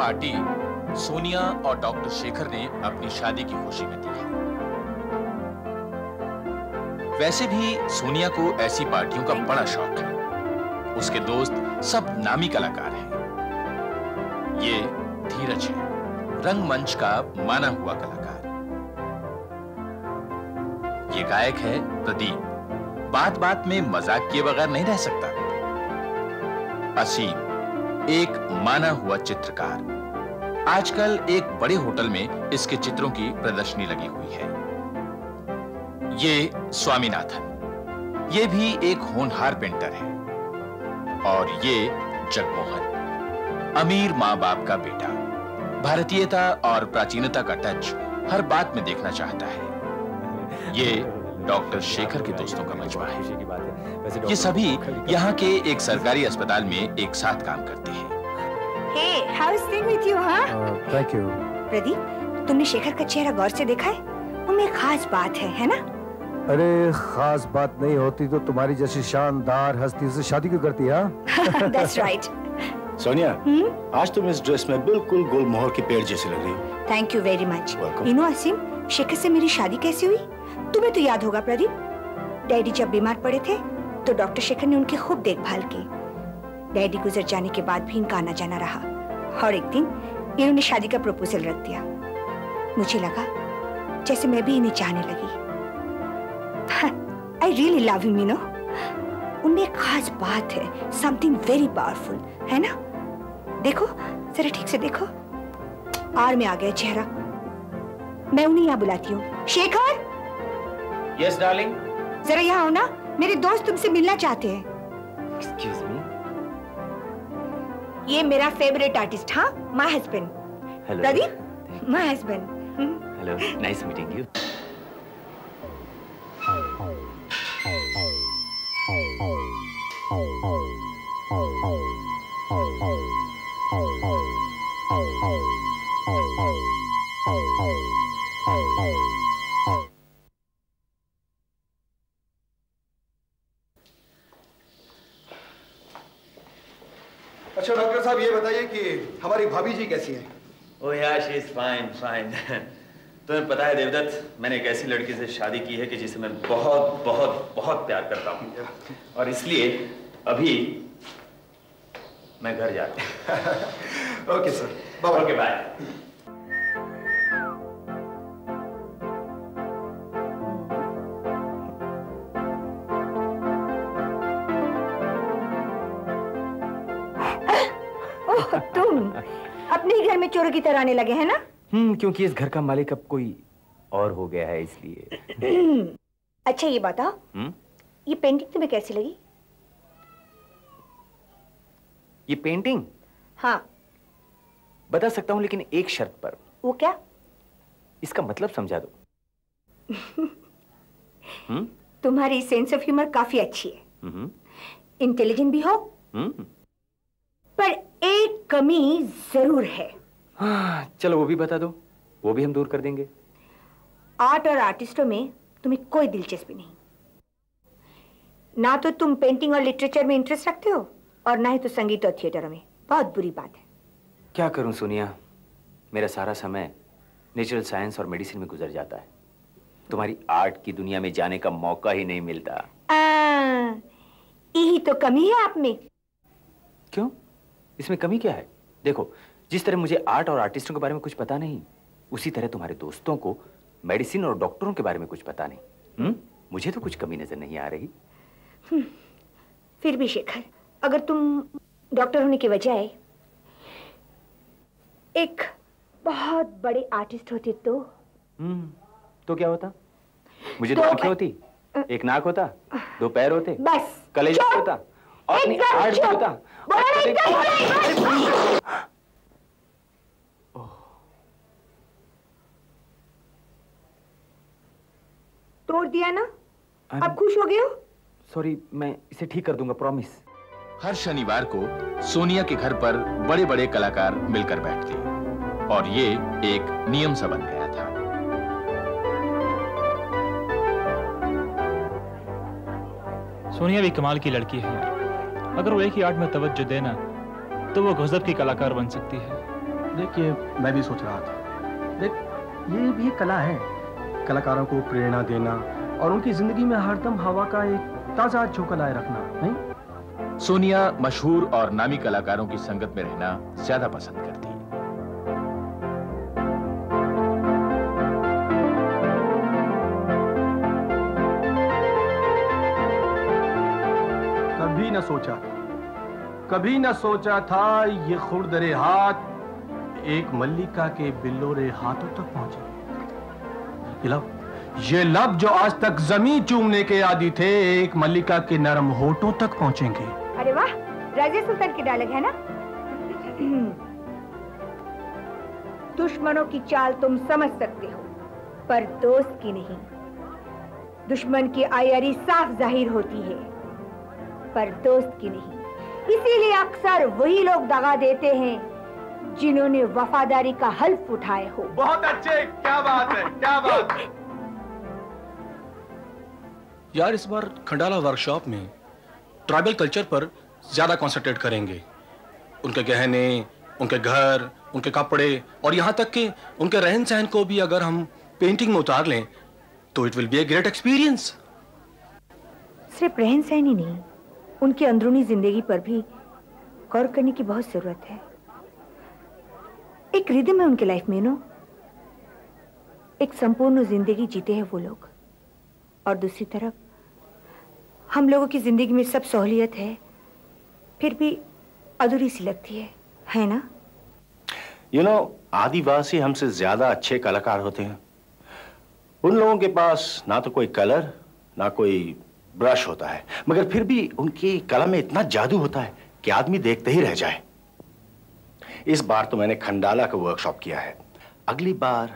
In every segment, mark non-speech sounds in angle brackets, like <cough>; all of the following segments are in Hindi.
पार्टी, सोनिया और डॉक्टर शेखर ने अपनी शादी की खुशी में दी है वैसे भी सोनिया को ऐसी पार्टियों का बड़ा शौक है। उसके दोस्त सब नामी कलाकार हैं। ये धीरज है। रंगमंच का माना हुआ कलाकार। ये गायक है प्रदीप। बात बात में मज़ाक किए बगैर नहीं रह सकता। असीम, एक माना हुआ चित्रकार। आजकल एक बड़े होटल में इसके चित्रों की प्रदर्शनी लगी हुई है। ये स्वामीनाथन। ये भी एक होनहार पेंटर है। और ये जगमोहन, अमीर माँ बाप का बेटा। भारतीयता और प्राचीनता का टच हर बात में देखना चाहता है। ये डॉक्टर शेखर के दोस्तों का मजबा है। ये सभी यहाँ के एक सरकारी अस्पताल में एक साथ काम करते हैं। Hey, how is thing with you, huh? Thank you Pradeep तुमने शेखर का चेहरा गौर से देखा है? उनमें एक खास बात है है ना? अरे खास बात नहीं होती तो तुम्हारी जैसी शानदार हस्ती से शादी क्यों करती है <laughs> That's right. सोनिया हम्म आज तुम इस ड्रेस में बिल्कुल गुलमोहर की पेड़ जैसी लग रही हो। Thank you very much Welcome. You know Aseem Shekhar से मेरी शादी कैसे हुई? तुम्हें तो याद होगा प्रदीप। डैडी जब बीमार पड़े थे तो डॉक्टर शेखर ने उनकी खूब देखभाल की। डैडी गुजर जाने के बाद भी इनका आना जाना रहा। और एक दिन इन्होंने शादी का प्रपोजल रख दिया। मुझे लगा जैसे मैं भी इन्हें चाहने लगी। I really love him you know उनमें एक खास बात है समथिंग वेरी पावरफुल है ना? देखो जरा ठीक से देखो। आर में आ गया चेहरा। मैं उन्हें यहाँ बुलाती हूँ। शेखर! यस डार्लिंग जरा यहाँ आओ ना। मेरे दोस्त तुमसे मिलना चाहते हैं। एक्सक्यूज ये मेरा फेवरेट आर्टिस्ट हाँ? My husband Pradeep my husband hello nice meeting you doctor साहब ये बताइए कि हमारी भाभी जी कैसी हैं? ओह यार शी इज़ फाइन फाइन तुम्हें पता है देवदत्त मैंने एक ऐसी लड़की से शादी की है कि जिसे मैं बहुत बहुत बहुत प्यार करता हूँ। और इसलिए अभी मैं घर जाता हूँ। ओके सर ओके बाय ही घर की तरह आने लगे हैं ना? हम्म क्योंकि इस घर का मालिक अब कोई और हो गया है इसलिए। <clears throat> अच्छा ये बताओ हम्म? ये पेंटिंग तुम्हें कैसी लगी? ये पेंटिंग हाँ। बता सकता हूँ लेकिन एक शर्त पर। वो क्या? इसका मतलब समझा दो। <laughs> हम्म? तुम्हारी सेंस ऑफ़ ह्यूमर काफ़ी अच्छी है। हम्म। इंटेलिजेंट भी हो हम्म। पर एक कमी ज़रूर है हाँ, चलो वो भी बता दो वो भी हम दूर कर देंगे। आर्ट और आर्टिस्टों में तुम्हें कोई दिलचस्पी नहीं। ना तो तुम पेंटिंग और लिटरेचर में इंटरेस्ट रखते हो और ना ही तो संगीत और थिएटर में। बहुत बुरी बात है। क्या करूँ सोनिया? मेरा सारा समय नेचुरल साइंस और मेडिसिन में गुजर जाता है। तुम्हारी आर्ट की दुनिया में जाने का मौका ही नहीं मिलता। यही तो कमी है आप में। क्यों? इसमें कमी क्या है? देखो जिस तरह मुझे आर्ट और आर्टिस्टों के बारे में कुछ पता नहीं उसी तरह तुम्हारे दोस्तों को मेडिसिन और डॉक्टरों के बारे में कुछ पता नहीं। हम्म? मुझे तो कुछ कमी नज़र नहीं आ रही। फिर भी शेखर अगर तुम डॉक्टर होने के बजाय एक बहुत बड़े आर्टिस्ट होते तो? हम्म तो क्या होता? मुझे तो दो आँखें होती एक नाक होता दो पैर होते बस। कलेजा होता और आर्ट! होता बोलो और एकदम कलेजा- चुप! तोड़ दिया ना? अब खुश हो गए हो? सॉरी मैं इसे ठीक कर दूँगा प्रॉमिस हर शनिवार को सोनिया के घर पर बड़े बड़े कलाकार मिलकर बैठते और ये एक नियम सा बन गया था। सोनिया भी कमाल की लड़की है अगर वो एक ही आर्ट में तवज्जो देना तो वो गजब की कलाकार बन सकती है। देखिए मैं भी सोच रहा था। देख ये भी कला है। कलाकारों को प्रेरणा देना और उनकी ज़िंदगी में हरदम हवा का एक ताज़ा झोंका लाए रखना नहीं? सोनिया मशहूर और नामी कलाकारों की संगत में रहना ज़्यादा पसंद करती है। कभी न सोचा कभी न सोचा था ये खुरदरे हाथ एक मल्लिका के बिल्लोरे हाथों तक पहुँचे। लब ये लब जो आज तक ज़मीन चूमने के आदि थे, एक मल्लिका के नरम होठों तक पहुँचेंगे। अरे वाह राजे सुल्तान की डायलॉग है ना? दुश्मनों की चाल तुम समझ सकते हो, पर दोस्त की नहीं। दुश्मन की आयारी साफ़ ज़ाहिर होती है, पर दोस्त की नहीं। इसीलिए अक्सर वही लोग दगा देते हैं जिन्होंने वफादारी का हल्फ उठाए हो। बहुत अच्छे क्या बात है क्या बात है। यार इस बार खंडाला वर्कशॉप में ट्राइबल कल्चर पर ज़्यादा कंसंट्रेट करेंगे। उनके गहने उनके घर उनके कपड़े और यहाँ तक कि उनके रहन सहन को भी अगर हम पेंटिंग में उतार लें तो it will be a great experience सिर्फ़ रहन सहन ही नहीं उनकी अंदरूनी ज़िंदगी पर भी गौर करने की बहुत ज़रूरत है। एक रिदम है उनके लाइफ में नो एक संपूर्ण ज़िंदगी जीते हैं वो लोग। और दूसरी तरफ़, हम लोगों की ज़िंदगी में सब सहूलियत है, फिर भी अधूरी सी लगती है है ना? यू नो आदिवासी हमसे ज़्यादा अच्छे कलाकार होते हैं। उन लोगों के पास ना तो कोई कलर, ना कोई ब्रश होता है, मगर फिर भी उनकी कला में इतना जादू होता है कि आदमी देखते ही रह जाए। इस बार तो मैंने खंडाला का वर्कशॉप किया है। अगली बार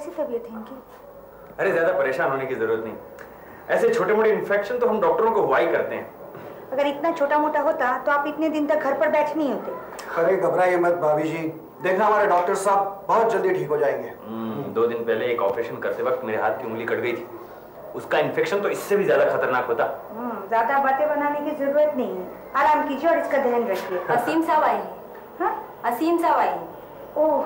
कैसी तबीयत है इनकी? अरे ज़्यादा परेशान होने की ज़रूरत नहीं। ऐसे छोटे मोटे इन्फेक्शन तो हम डॉक्टरों को हुआ ही करते हैं। अगर इतना छोटा मोटा होता तो आप इतने दिन तक घर पर बैठे नहीं होते। अरे घबराइए मत भाभी जी। देखना हमारे डॉक्टर साहब बहुत जल्दी ठीक हो जाएँगे। हम्म, दो दिन पहले एक ऑपरेशन करते वक्त मेरे हाथ की उंगली कट गई थी। उसका इन्फेक्शन तो इससे भी ज़्यादा खतरनाक होता। हम्म, ज़्यादा बातें बनाने की ज़रूरत नहीं। है आराम कीजिए और इसका ध्यान रखिए। असीम साहब आए हैं। हाँ? असीम साहब आए हैं। ओह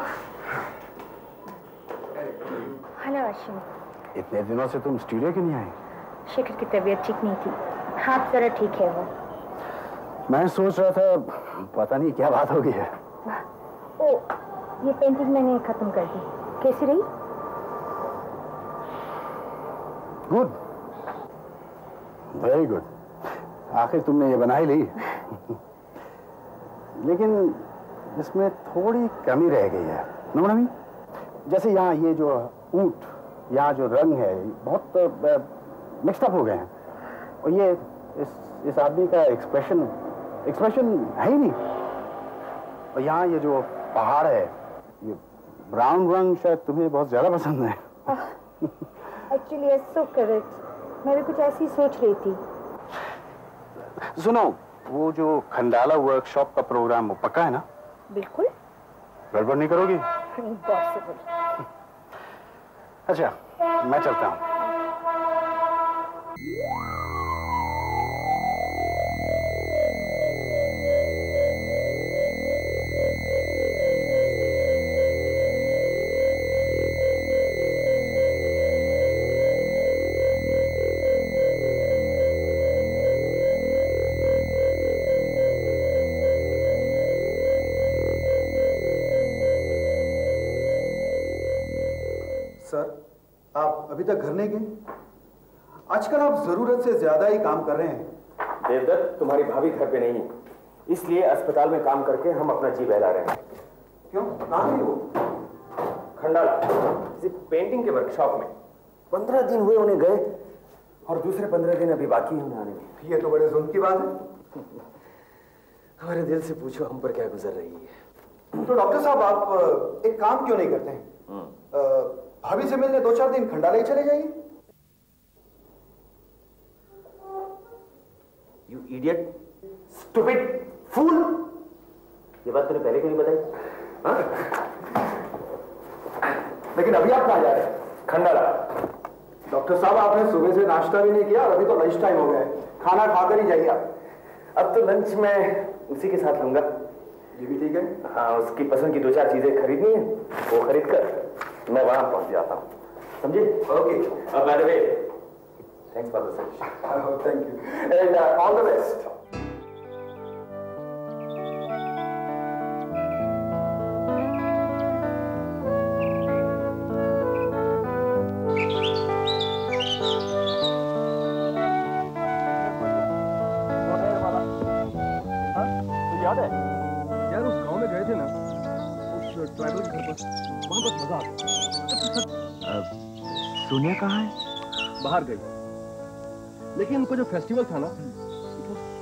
हेलो अश्विन इतने दिनों से तुम स्टूडियो क्यों नहीं आए शेखर की तबीयत ठीक नहीं थी। हाथ जरा ठीक है वो। मैं सोच रहा था पता नहीं क्या बात हो गई है। ओ ये पेंटिंग मैंने खत्म कर दी। कैसी रही? गुड वेरी गुड आखिर तुमने ये बना ही ली। लेकिन इसमें थोड़ी कमी रह गई है। नमनमी जैसे यहाँ ये जो ऊँट यहाँ जो रंग है बहुत मिक्सड अप हो गए हैं। और ये इस इस आदमी का एक्सप्रेशन एक्सप्रेशन है ही नहीं। और यहाँ ये जो पहाड़ है ये ब्राउन रंग शायद तुम्हें बहुत ज़्यादा पसंद है। एक्चुअली सो करेक्ट मैं भी कुछ ऐसी सोच रही थी। सुनो वो जो खंडाला वर्कशॉप का प्रोग्राम वो पक्का है ना? बिल्कुल। गड़बड़ नहीं करोगी? <laughs> इम्पॉसिबल अच्छा मैं चलता हूँ। अभी तक घर नहीं गए। आजकल आप ज़रूरत से ज़्यादा ही काम कर रहे हैं। देवदत्त तुम्हारी भाभी घर पे नहीं है। इसलिए अस्पताल में काम करके हम अपना जी बहला रहे हैं। क्यों? कहाँ गए वो? खंडाला किसी पेंटिंग के वर्कशॉप में। पंद्रह दिन हुए उन्हें गए और दूसरे पंद्रह दिन अभी बाकी हैं उन्हें आने में। ये तो बड़े जुल्म की बात है। <laughs> हमारे दिल से पूछो हम पर क्या गुजर रही है। तो डॉक्टर साहब आप एक काम क्यों नहीं करते हैं? अ, भाभी से मिलने दो चार दिन खंडाला चले जाइए। यू इडियट स्टूपिड फूल ये बात तूने पहले क्यों नहीं बताई? हाँ? लेकिन अभी आप कहाँ जा रहे हैं? खंडाला। डॉक्टर साहब आपने सुबह से नाश्ता भी नहीं किया और अभी तो लंच टाइम हो गया है। खाना खाकर ही जाइए आप। अब तो लंच में उसी के साथ लूँगा। ये भी ठीक है? हाँ उसकी पसंद की दो चार चीज़ें खरीदनी है वो खरीद कर। मैं वहाँ पहुँच जाता हूँ। समझे? ओके अब by the way thanks for the suggestion thank you and all the best Sonia कहाँ है? बाहर गई। लेकिन उनका जो फेस्टिवल था ना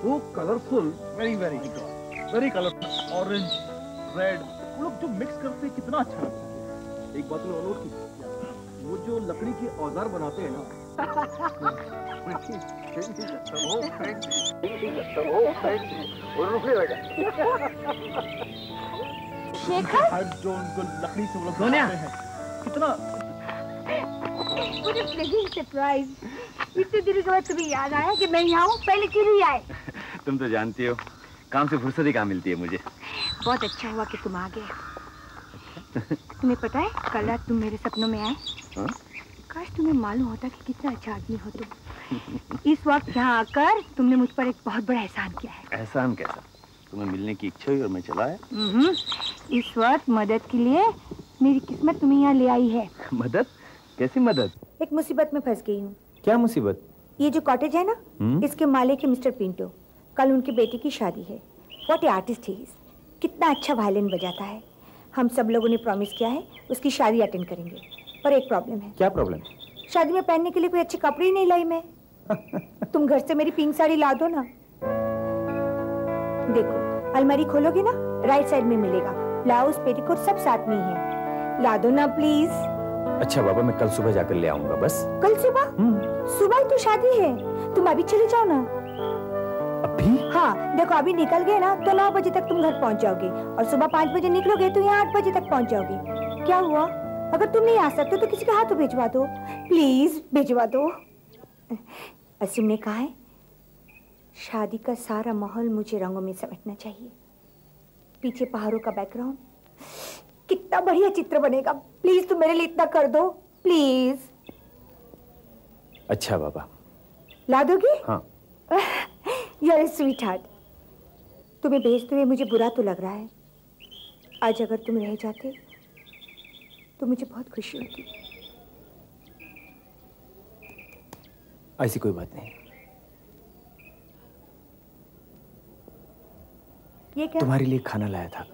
वो colourful very very very colourful orange red वो लोग जो मिक्स करते हैं कितना अच्छा लगता है। एक बात मैंने नोट की वो जो लकड़ी के औज़ार बनाते हैं ना <laughs> <laughs> शेखर? जो उनको लकड़ी से वो लोग बनाते हैं कितना मुझे प्लेजिंग सरप्राइज़ इतने दिनों के बाद तुम्हें याद आया कि मैं यहाँ हूँ पहले क्यों नहीं आए। तुम तो जानती हो काम से फुर्सत ही कहाँ मिलती है मुझे। बहुत अच्छा हुआ कि तुम आ गए। तुम्हें पता है कल रात तुम मेरे सपनों में आए। हाँ? काश तुम्हें मालूम होता कि कितना अच्छा आदमी हो तुम। इस वक्त यहाँ आकर तुमने मुझ पर एक बहुत बड़ा एहसान किया है। एहसान कैसा? तुम्हें मिलने की इच्छा हुई और मैं चला आया? हम्म, इस वक्त मदद के लिए मेरी किस्मत तुम्हें यहाँ ले आई है। मदद? कैसी मदद? एक मुसीबत में फंस गई हूँ। क्या मुसीबत? ये जो कॉटेज है ना हम्म? इसके मालिक है मिस्टर पिंटो। कल उनकी बेटी की शादी है। वॉट आर्टिस्ट ही कितना अच्छा वायलिन बजाता है। हम सब लोगों ने प्रॉमिस किया है उसकी शादी अटेंड करेंगे। पर एक प्रॉब्लम है। क्या प्रॉब्लम शादी में पहनने के लिए कोई अच्छे कपड़े ही नहीं लाई मैं। <laughs> तुम घर से मेरी पिंक साड़ी ला दो ना। देखो अलमारी खोलोगे ना राइट साइड में मिलेगा। ब्लाउज पेटीकोट सब साथ में ही है। ला दो ना प्लीज़ अच्छा बाबा मैं कल सुबह जाकर ले आऊँगा बस। कल सुबह? सुबह तो शादी है। तुम अभी चले जाओ ना। अभी? हाँ देखो अभी निकल गए ना तो नौ बजे तक तुम घर पहुँच जाओगे। और सुबह पाँच बजे निकलोगे तो यहाँ आठ बजे तक पहुँच जाओगे। क्या हुआ? अगर तुम नहीं आ सकते तो किसी के हाथ भिजवा दो। प्लीज़ भिजवा दो। असीम ने कहा है शादी का सारा माहौल मुझे रंगों में समेटना चाहिए। पीछे पहाड़ों का बैकग्राउंड कितना बढ़िया चित्र बनेगा। प्लीज़ तुम मेरे लिए इतना कर दो। प्लीज़ अच्छा बाबा। ला दोगे हाँ <laughs> स्वीट हार्ट तुम्हें भेजते हुए मुझे बुरा तो लग रहा है। आज अगर तुम रह जाते तो मुझे बहुत खुशी होती। ऐसी कोई बात नहीं। ये क्या? तुम्हारे लिए खाना लाया था।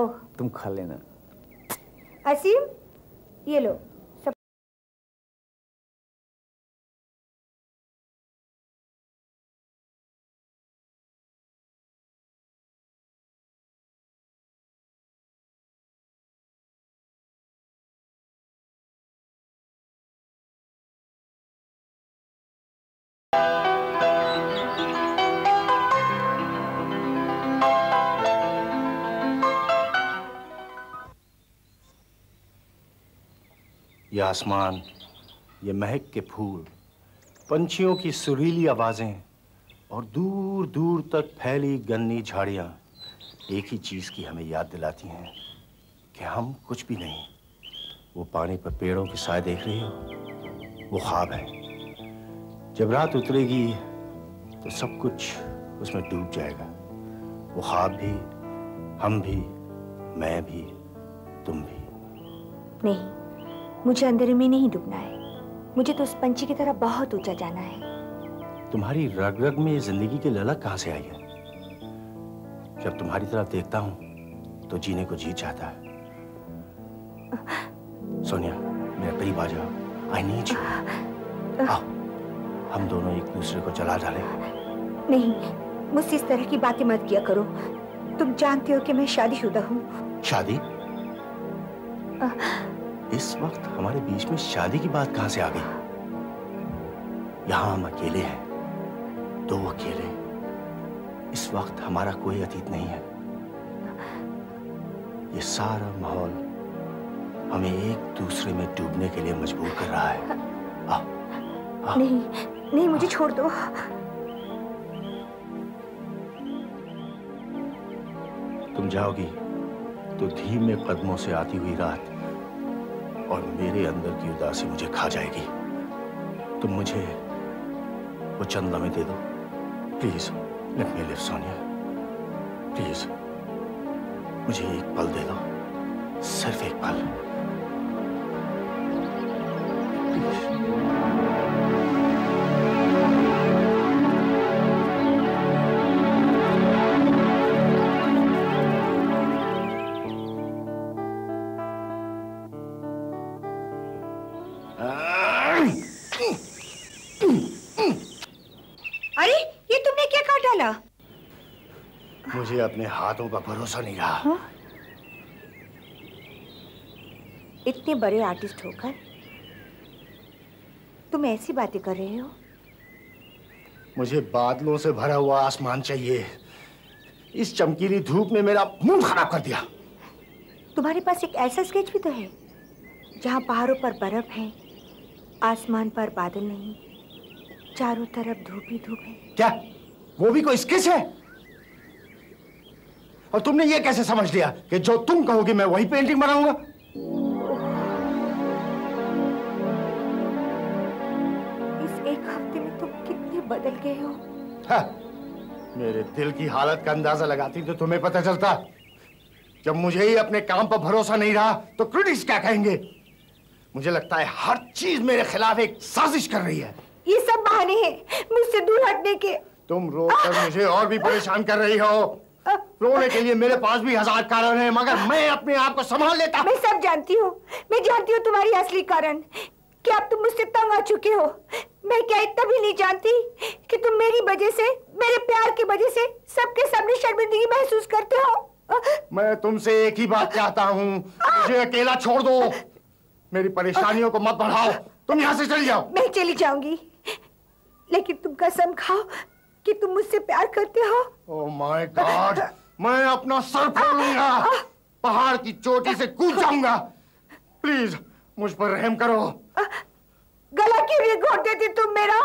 ओह। तुम खा लेना। Así, hielo. Thank ये आसमान, ये महक के फूल, पंछियों की सुरीली आवाज़ें और दूर दूर तक फैली गन्नी झाड़ियाँ एक ही चीज़ की हमें याद दिलाती हैं कि हम कुछ भी नहीं। वो पानी पर पेड़ों के साय देख रही हो, वो ख्वाब है। जब रात उतरेगी तो सब कुछ उसमें डूब जाएगा। वो ख्वाब भी, हम भी, मैं भी, तुम भी। नहीं। मुझे अंधेरे में नहीं डूबना है। मुझे तो उस पंछी की तरह बहुत ऊँचा जाना है। तुम्हारी रग रग में ये ज़िंदगी की ललक कहाँ से आई है? जब तुम्हारी तरफ़ देखता हूँ तो जीने को जी चाहता है। सोनिया मेरे करीब आ जाओ। आई नीड यू आओ हम दोनों एक दूसरे को जला डालें। नहीं मुझसे इस तरह की बातें मत किया करो। तुम जानते हो कि मैं शादीशुदा हूँ। शादी? इस वक्त हमारे बीच में शादी की बात कहाँ से आ गई? यहाँ हम अकेले हैं दो अकेले इस वक्त हमारा कोई अतीत नहीं है। ये सारा माहौल हमें एक दूसरे में डूबने के लिए मजबूर कर रहा है। आओ, आओ। नहीं नहीं मुझे आ, छोड़ दो। तुम जाओगी तो धीमे कदमों से आती हुई रात और मेरे अंदर की उदासी मुझे खा जाएगी। तुम मुझे वो चंद लम्हे दे दो। Please let me live Sonia please, मुझे एक पल दे दो। सिर्फ़ एक पल। हाथों का भरोसा नहीं रहा। हा? इतने बड़े आर्टिस्ट होकर तुम ऐसी बातें कर रहे हो? मुझे बादलों से भरा हुआ आसमान चाहिए। इस चमकीली धूप ने मेरा मुँह खराब कर दिया। तुम्हारे पास एक ऐसा स्केच भी तो है जहाँ पहाड़ों पर बर्फ़ है आसमान पर बादल नहीं चारों तरफ़ धूप ही धूप है। क्या? वो भी कोई स्केच है? और तुमने ये कैसे समझ लिया कि जो तुम कहोगे मैं वही पेंटिंग बनाऊँगा? इस एक हफ़्ते में तुम कितने बदल गए हो? हाँ, मेरे दिल की हालत का अंदाज़ा लगाती तो तुम्हें पता चलता। जब मुझे ही अपने काम पर भरोसा नहीं रहा तो क्रिटिक्स क्या कहेंगे? मुझे लगता है हर चीज़ मेरे खिलाफ एक साजिश कर रही है। ये सब बहाने हैं मुझसे दूर हटने के। तुम रो कर मुझे और भी परेशान कर रही हो। रोने के लिए मेरे पास भी हज़ार कारण है मगर मैं अपने आप को संभाल लेता मैं सब जानती हूँ। मैं जानती हूँ तुम्हारी असली कारण। कि अब तुम मुझसे तंग आ चुके हो? मैं क्या इतना भी नहीं जानती कि तुम मेरी वजह से मेरे प्यार की वजह से सबके सामने शर्मिंदगी महसूस करते हो? मैं तुमसे एक ही बात चाहता हूँ मुझे अकेला छोड़ दो। मेरी परेशानियों को मत बढ़ाओ। तुम यहाँ से चली जाओ। मैं चली जाऊँगी। लेकिन तुम कसम खाओ कि तुम मुझसे प्यार करते हो। ओह माय गॉड मैं अपना सर फोड़ूँगा पहाड़ की चोटी से कूद जाऊँगा। प्लीज़ मुझ पर रहम करो। गला क्यों नहीं घोट देती तुम मेरा?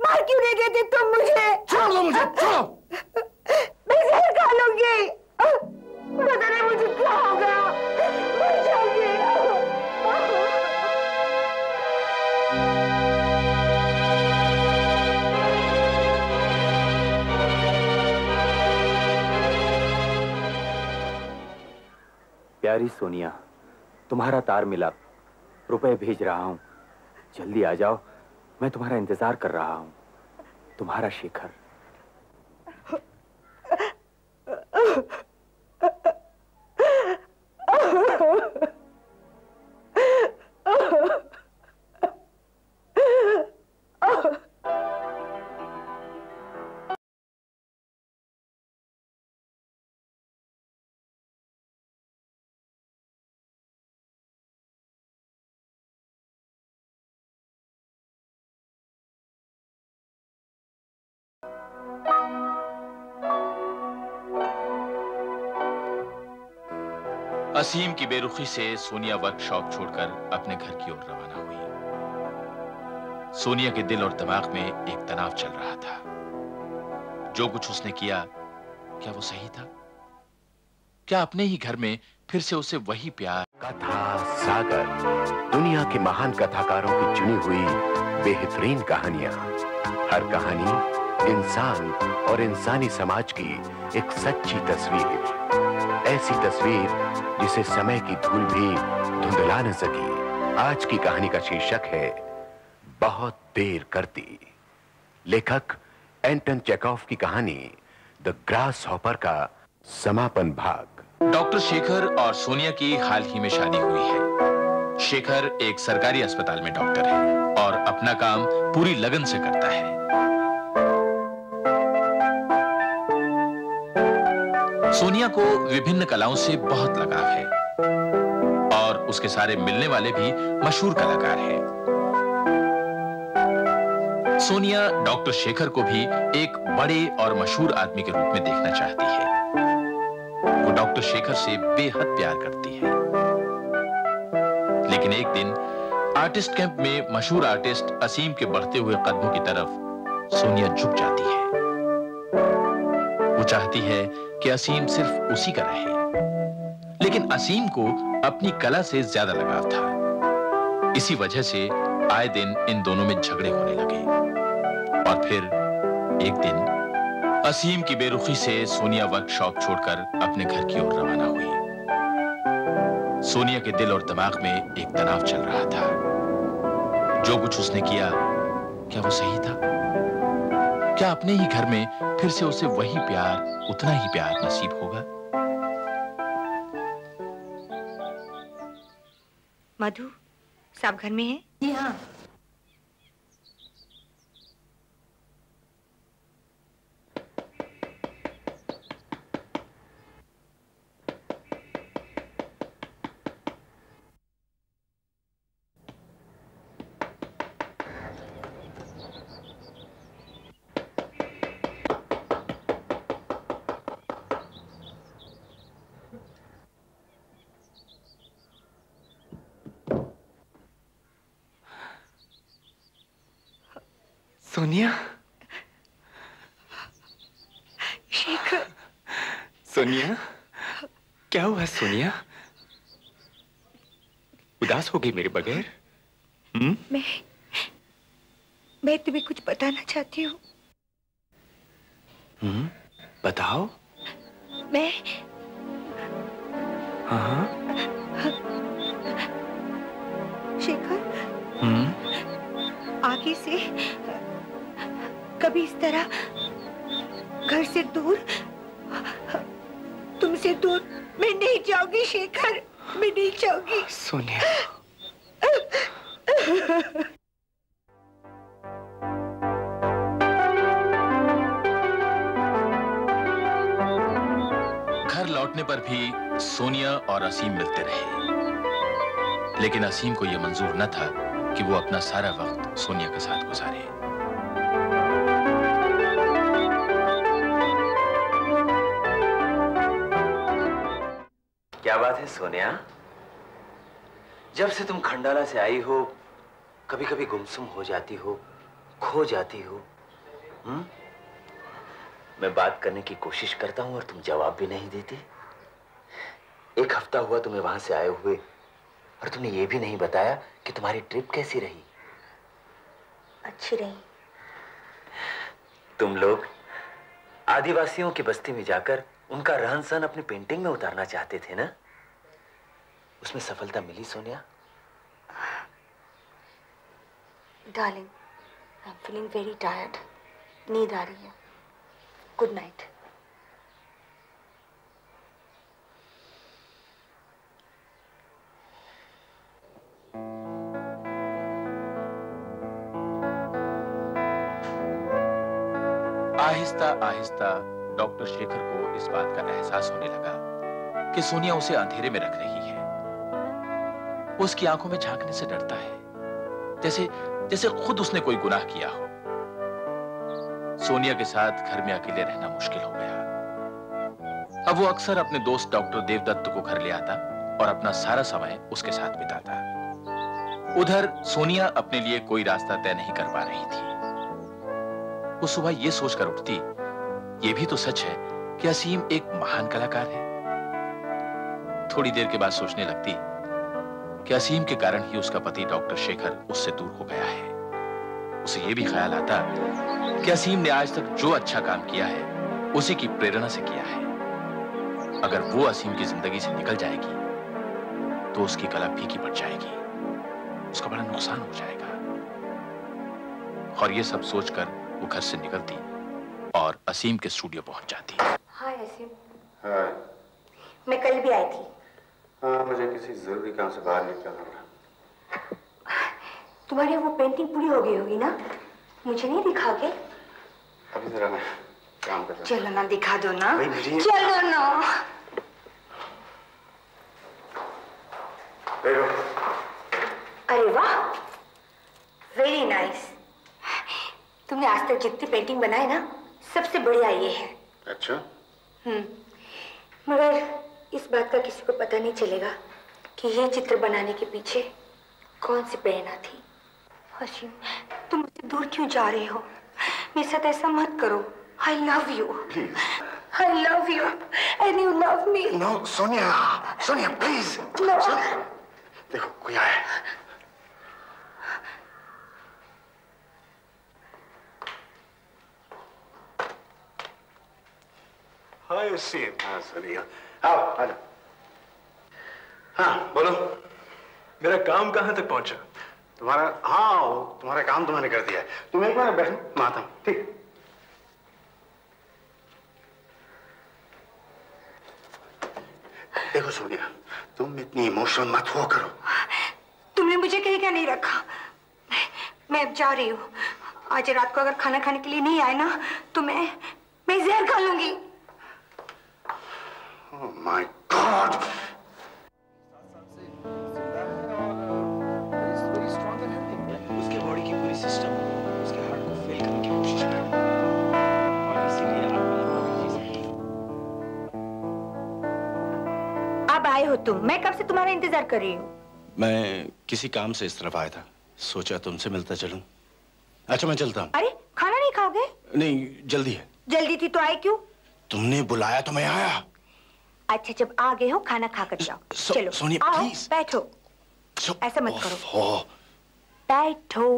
मार क्यों नहीं देती तुम मुझे? छोड़ दो मुझे छोड़ो। मैं जहर खा लूँगी। पता नहीं मुझे क्या होगा। मर प्यारी सोनिया, तुम्हारा तार मिला। रुपए भेज रहा हूँ। जल्दी आ जाओ, मैं तुम्हारा इंतज़ार कर रहा हूँ। तुम्हारा शेखर। असीम की बेरुखी से सोनिया वर्कशॉप छोड़कर अपने घर की ओर रवाना हुई। सोनिया के दिल और दिमाग में एक तनाव चल रहा था। जो कुछ उसने किया, क्या वो सही था? क्या अपने ही घर में फिर से उसे वही प्यार कथा सागर, दुनिया के महान कथाकारों की चुनी हुई बेहतरीन कहानियाँ। हर कहानी इंसान और इंसानी समाज की एक सच्ची तस्वीर ऐसी तस्वीर जिसे समय की धूल भी धुंधला न सकी। आज की कहानी का शीर्षक है, बहुत देर करती। लेखक एंटन चेकॉफ की कहानी, द ग्रास हॉपर का समापन भाग। डॉक्टर शेखर और सोनिया की हाल ही में शादी हुई है। शेखर एक सरकारी अस्पताल में डॉक्टर है और अपना काम पूरी लगन से करता है। सोनिया को विभिन्न कलाओं से बहुत लगाव है। और उसके सारे मिलने वाले भी मशहूर कलाकार हैं। सोनिया डॉक्टर शेखर को भी एक बड़े और मशहूर आदमी के रूप में देखना चाहती है। वो डॉक्टर शेखर से बेहद प्यार करती है। लेकिन एक दिन आर्टिस्ट कैंप में मशहूर आर्टिस्ट असीम के बढ़ते हुए कदमों की तरफ़ सोनिया झुक जाती है। वो चाहती है कि असीम सिर्फ़ उसी का रहे लेकिन असीम को अपनी कला से ज़्यादा लगाव था। इसी वजह से आए दिन इन दोनों में झगड़े होने लगे। और फिर एक दिन असीम की बेरुखी से सोनिया वर्कशॉप छोड़कर अपने घर की ओर रवाना हुई। सोनिया के दिल और दिमाग में एक तनाव चल रहा था। जो कुछ उसने किया, क्या वो सही था? क्या अपने ही घर में फिर से उसे वही प्यार उतना ही प्यार नसीब होगा? मधु सब घर में है? जी हाँ। सोनिया शेखर सोनिया क्या हुआ सोनिया उदास हो गई मेरे बगैर? हम्म? मैं मैं तुम्हें कुछ बताना चाहती हूँ। हम्म? बताओ। मैं हाँ हाँ। शेखर? हम्म? आगे से कभी इस तरह घर से दूर, तुमसे दूर मैं नहीं जाऊँगी, शेखर। मैं नहीं जाऊँगी। सोनिया। घर लौटने पर भी सोनिया और असीम मिलते रहे। लेकिन असीम को यह मंजूर न था कि वो अपना सारा वक्त सोनिया के साथ गुजारे। बात है सोनिया। जब से तुम खंडाला से आई हो कभी कभी गुमसुम हो जाती हो खो जाती हो हम्म? मैं बात करने की कोशिश करता हूँ और तुम जवाब भी नहीं देती। एक हफ़्ता हुआ तुम्हें वहाँ से आए हुए और तुमने ये भी नहीं बताया कि तुम्हारी ट्रिप कैसी रही। अच्छी रही। तुम लोग आदिवासियों की बस्ती में जाकर उनका रहन सहन अपनी पेंटिंग में उतारना चाहते थे ना? उसमें सफलता मिली Sonia? Darling I am feeling very tired नींद आ रही है। Good night Aahista Aahista doctor Shekhar को इस बात का एहसास होने लगा कि सोनिया उसे अंधेरे में रख रही है। उसकी आँखों में झांकने से डरता है। जैसे जैसे खुद उसने कोई गुनाह किया हो। सोनिया के साथ घर में अकेले रहना मुश्किल हो गया। अब वो अक्सर अपने दोस्त डॉक्टर देवदत्त को घर ले आता और अपना सारा समय उसके साथ बिताता। उधर सोनिया अपने लिए कोई रास्ता तय नहीं कर पा रही थी। वो सुबह ये सोचकर उठती, ये भी तो सच है कि असीम एक महान कलाकार है। थोड़ी देर के बाद सोचने लगती कि असीम के कारण ही उसका पति डॉक्टर शेखर उससे दूर हो गया है। उसे यह भी ख्याल आता कि असीम ने आज तक जो अच्छा काम किया है उसी की प्रेरणा से किया है। अगर वो असीम की ज़िंदगी से निकल जाएगी तो उसकी कला फीकी पड़ जाएगी। उसका बड़ा नुकसान हो जाएगा। और ये सब सोचकर वो घर से निकलती और असीम के स्टूडियो पहुँच जाती। हाय असीम। हाँ मैं कल भी आई थी। हाँ मुझे किसी ज़रूरी काम से बाहर निकलना पड़ा तुम्हारी वो पेंटिंग पूरी हो गई होगी ना? मुझे नहीं दिखाओगे अभी जरा मैं काम कर रहा चलो ना दिखा दो ना। चलो ना। देखो अरे वाह! वेरी नाइस तुमने आज तक जितनी पेंटिंग बनाई ना सबसे बढ़िया ये है। अच्छा। हम्म। मगर इस बात का किसी को पता नहीं चलेगा कि ये चित्र बनाने के पीछे कौन सी प्रेरणा थी। हसीम तुम मुझसे दूर क्यों जा रहे हो? मेरे साथ ऐसा मत करो। I love you I love you and you love me no Sonia Sonia please no देखो कोई आया है। हाय सीम हाँ सोनिया आओ आ जाओ। हाँ बोलो। मेरा काम कहाँ तक पहुँचा? तुम्हारा हाँ तुम्हारा काम तो मैंने कर दिया है। तुम एक बार बैठो मैं आता हूँ ठीक? देखो सोनिया तुम इतनी इमोशनल मत हुआ करो। तुमने मुझे कहीं क्या नहीं रखा। मैं अब जा रही हूँ। आज रात को अगर खाना खाने के लिए नहीं आए ना तो मैं मैं जहर खा लूँगी। ओह माय गॉड उसके बॉडी की पूरी सिस्टम उसके हार्ट को फेल करने की कोशिश कर रही है और इसीलिए अब आए हो तुम। मैं कब से तुम्हारा इंतज़ार कर रही हूँ? मैं किसी काम से इस तरफ़ आया था। सोचा तुमसे मिलता चलूँ। अच्छा मैं चलता हूँ। अरे खाना नहीं खाओगे? नहीं जल्दी है। जल्दी थी तो आए क्यों? तुमने बुलाया तो मैं आया। अच्छा जब आ गए हो खाना खा कर जाओ। सो- चलो सोनिया, आओ please। बैठो। ऐसा मत करो। ओ, बैठो।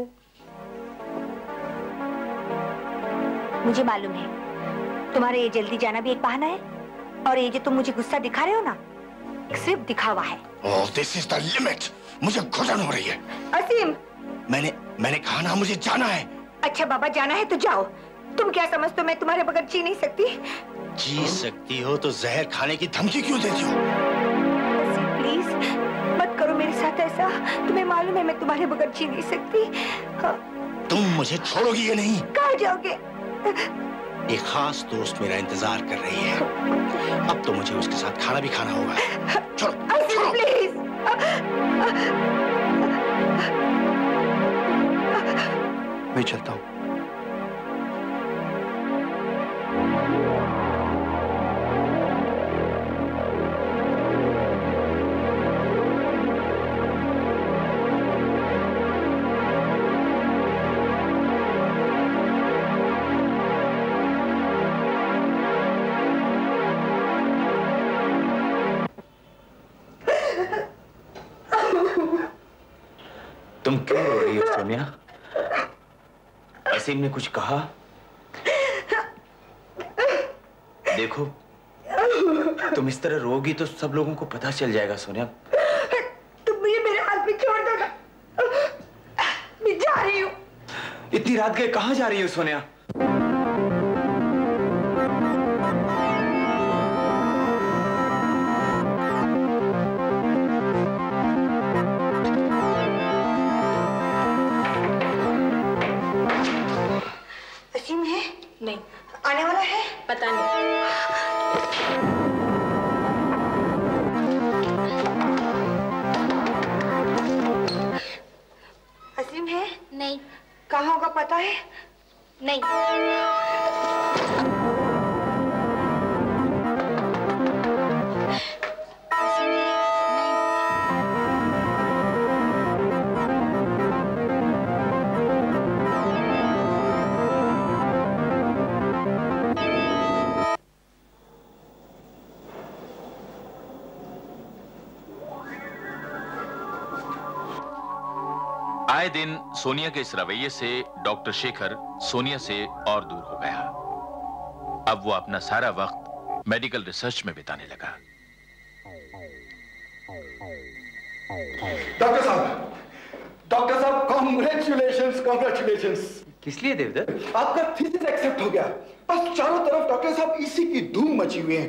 मुझे मालूम है तुम्हारा ये जल्दी जाना भी एक बहाना है और ये जो तुम मुझे गुस्सा दिखा रहे हो ना सिर्फ़ दिखावा है। दिस इज़ द लिमिट मुझे घुटन हो रही है। असीम! मैंने मैंने कहा ना मुझे जाना है। अच्छा बाबा जाना है तो जाओ। तुम क्या समझते हो मैं तुम्हारे बगैर जी नहीं सकती? जी सकती हो तो जहर खाने की धमकी क्यों देती हो? प्लीज़ मत करो मेरे साथ ऐसा। तुम्हें मालूम है मैं तुम्हारे बगैर जी नहीं सकती। हाँ, तुम मुझे छोड़ोगी या नहीं? कहाँ जाओगे? एक खास दोस्त मेरा इंतज़ार कर रही है। अब तो मुझे उसके साथ खाना भी खाना होगा। छोड़ो असीम प्लीज़ मैं चलता हूँ। असीम ने कुछ कहा? देखो तुम इस तरह रोगी तो सब लोगों को पता चल जाएगा सोनिया। तुम मुझे मेरे हाथ में छोड़ दो ना। मैं जा रही हूँ। इतनी रात गए कहाँ जा रही हो सोनिया? पता नहीं। असीम है? नहीं। कहाँ होगा पता है? नहीं। सोनिया के इस रवैये से डॉक्टर शेखर सोनिया से और दूर हो गया। अब वो अपना सारा वक्त मेडिकल रिसर्च में बिताने लगा। डॉक्टर साहब डॉक्टर साहब कॉन्ग्रेचुलेशन कॉन्ग्रेचुलेशन किस लिए देवदत्त? आपका थीसिस एक्सेप्ट हो गया। बस चारों तरफ़ डॉक्टर साहब इसी की धूम मची हुई है।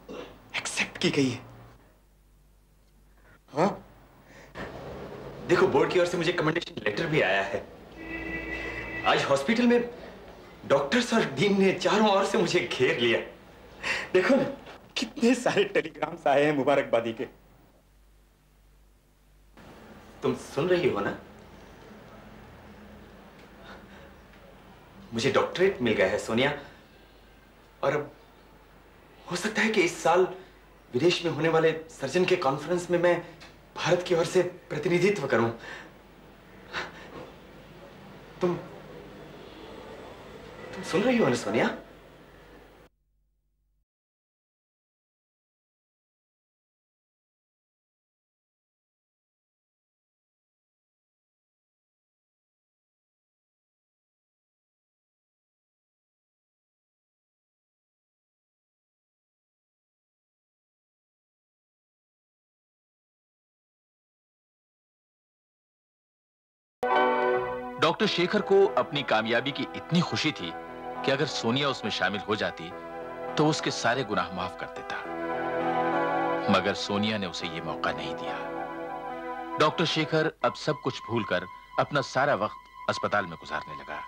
की गई है। हाँ? देखो, बोर्ड की ओर से मुझे कमेंडेशन लेटर भी आया है। आज हॉस्पिटल में डॉक्टर्स और डीन ने चारों ओर से मुझे घेर लिया। देखो ना, कितने सारे टेलीग्राम्स आए हैं मुबारकबादी के। तुम सुन रही हो ना? मुझे डॉक्टरेट मिल गया है, सोनिया। और अब हो सकता है कि इस साल विदेश में होने वाले सर्जन के कॉन्फ्रेंस में मैं भारत की ओर से प्रतिनिधित्व करूँ। तुम तुम सुन रही हो ना, सोनिया? डॉक्टर शेखर को अपनी कामयाबी की इतनी खुशी थी कि अगर सोनिया उसमें शामिल हो जाती तो उसके सारे गुनाह माफ़ कर देता मगर सोनिया ने उसे यह मौका नहीं दिया डॉक्टर शेखर अब सब कुछ भूलकर अपना सारा वक्त अस्पताल में गुजारने लगा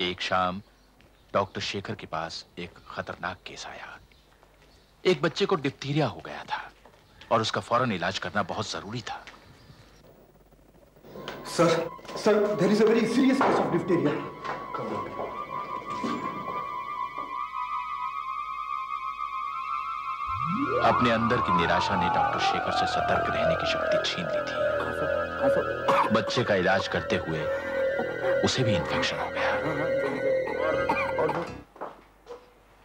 एक शाम डॉक्टर शेखर के पास एक खतरनाक केस आया। एक बच्चे को डिप्थीरिया हो गया था और उसका फ़ौरन इलाज करना बहुत ज़रूरी था। Sir sir there is a very serious case of diphtheria अपने अंदर की निराशा ने डॉक्टर शेखर से सतर्क रहने की शक्ति छीन ली थी। बच्चे का इलाज करते हुए उसे भी इन्फेक्शन हो गया।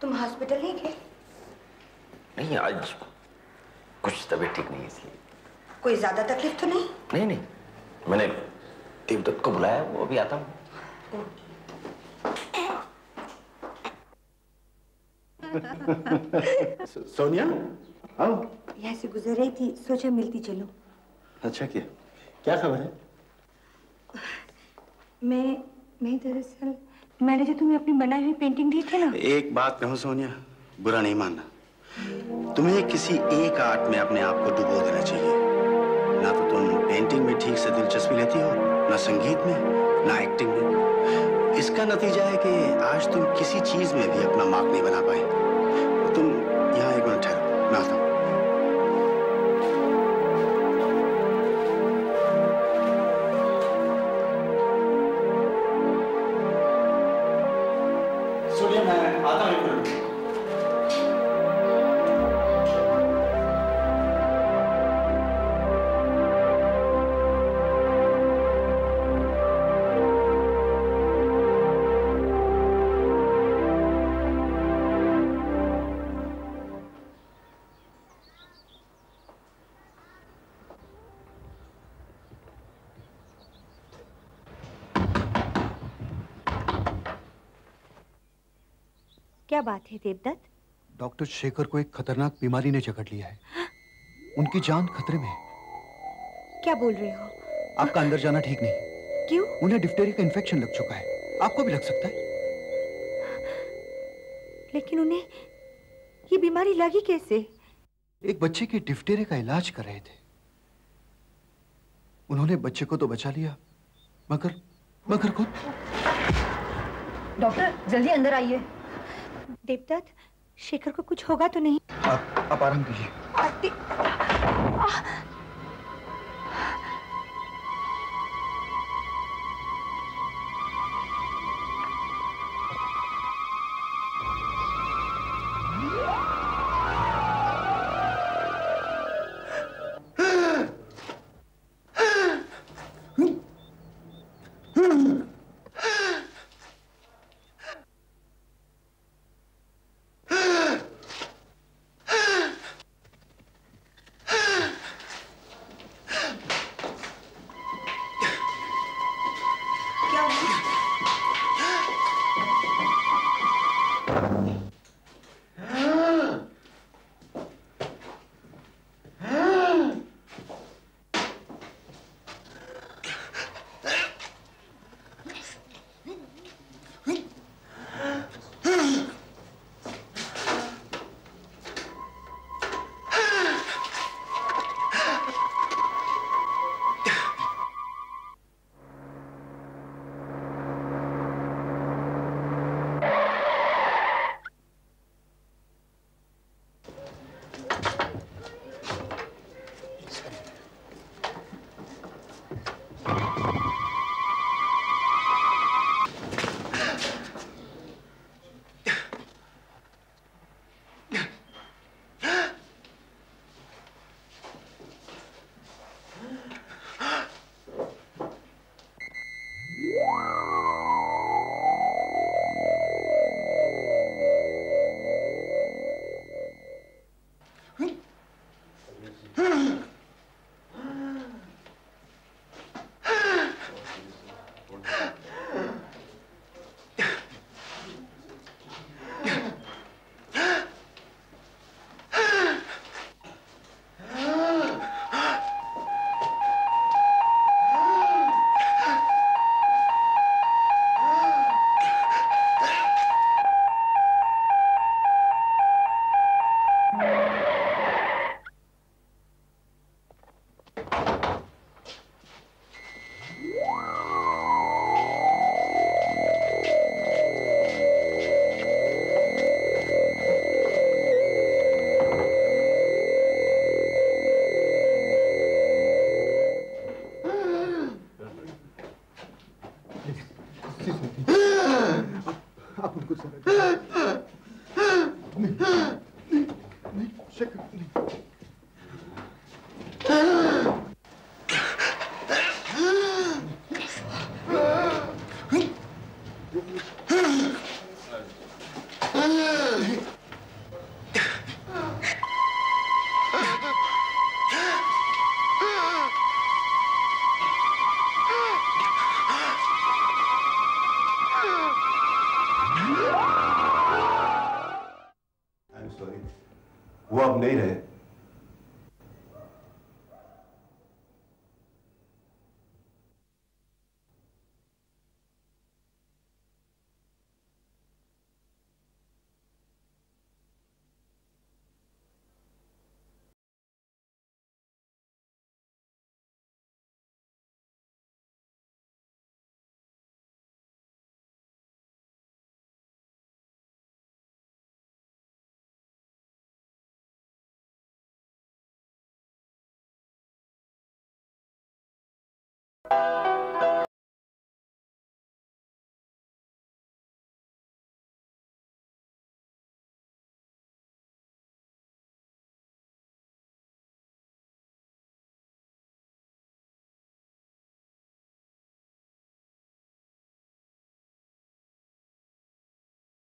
तुम हॉस्पिटल नहीं गए? नहीं आज कुछ तबीयत ठीक नहीं है इसलिए। कोई ज़्यादा तकलीफ़ तो नहीं? नहीं नहीं। मैंने देवदत्त को बुलाया वो भी आता हूँ। सोनिया आओ यहाँ से गुजर रही थी सोचा मिलती चलो अच्छा किया क्या खबर है मैं मैं दरअसल मैंने जो तुम्हें अपनी बनाई हुई पेंटिंग दी थी ना एक बात कहूँ सोनिया बुरा नहीं मानना तुम्हें किसी एक आर्ट में अपने आप को डुबो देना चाहिए ना तो तुम पेंटिंग में ठीक से दिलचस्पी लेती हो ना संगीत में ना एक्टिंग में इसका नतीजा है कि आज तुम किसी चीज़ में भी अपना मार्क नहीं बना पाए क्या बात है देवदत्त? डॉक्टर शेखर को एक खतरनाक बीमारी ने जकड़ लिया है। उनकी जान खतरे में है। क्या बोल रहे हो? आपका अंदर जाना ठीक नहीं। क्यों? उन्हें डिप्टेरिया का इन्फेक्शन लग चुका है। आपको भी लग सकता है। लेकिन उन्हें ये बीमारी लगी कैसे? एक बच्चे की डिफ्टेरिया का इलाज कर रहे थे। उन्होंने बच्चे को तो बचा लिया मगर मगर खुद डॉक्टर जल्दी अंदर आइए। देवदत्त शेखर को कुछ होगा तो नहीं? आप आप आराम कीजिए।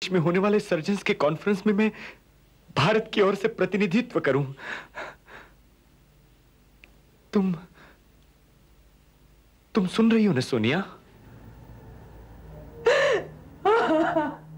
में होने वाले सर्जन्स के कॉन्फ्रेंस में मैं भारत की ओर से प्रतिनिधित्व करूँ। तुम तुम सुन रही हो ना सोनिया? <laughs>